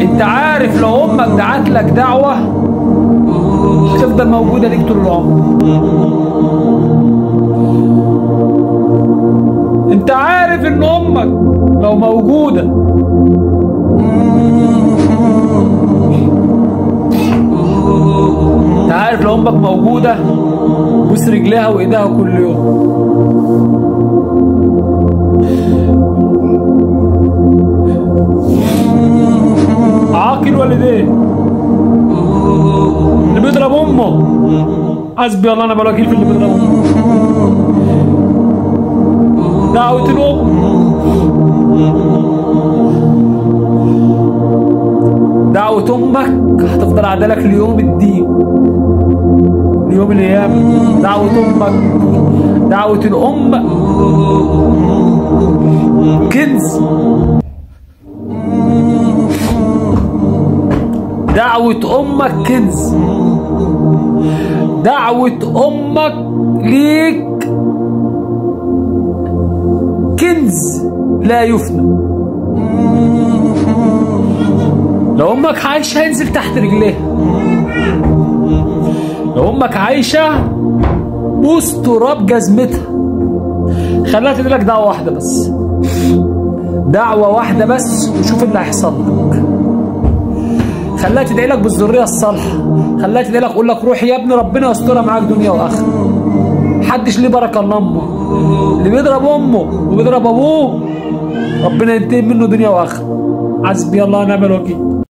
انت عارف لو أمك دعت لك دعوة هتفضل موجودة ليك طول العمر. انت عارف ان أمك لو موجودة انت عارف لو أمك موجودة بوس رجليها وإيديها كل يوم. اللي بيضرب امه حسبي الله أنا الوكيل في اللي بيضرب امه دعوة الام دعوة أمك هتفضل عدلك ليوم الدين. ليوم القيامة دعوة أمك دعوة الام كنز. دعوة أمك كنز. دعوة أمك ليك. كنز لا يفنى. لو أمك عايشة هينزل تحت رجليها. لو أمك عايشة بوس تراب جزمتها. خليها تديلك دعوة واحدة بس. دعوة واحدة بس وشوف اللي هيحصل لك. خلاها تدعي لك بالذرية الصالحة. خلاها تدعي لك قول لك روح يا ابني ربنا يسترها معاك دنيا وآخرة. محدش ليه بركة إلا أمه. اللي بيضرب أمه وبيضرب أبوه ربنا ينتقم منه دنيا وآخرة. حسبي الله ونعم الوكيل.